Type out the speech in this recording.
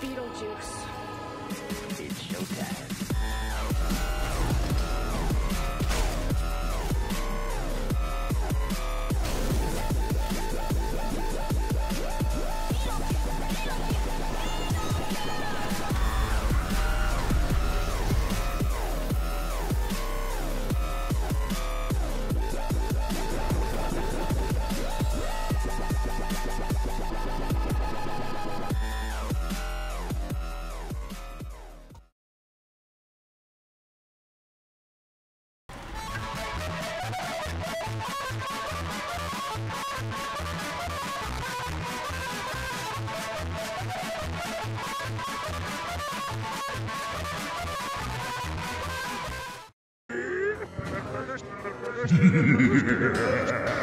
Beetlejuice. it's showtime. Yeah.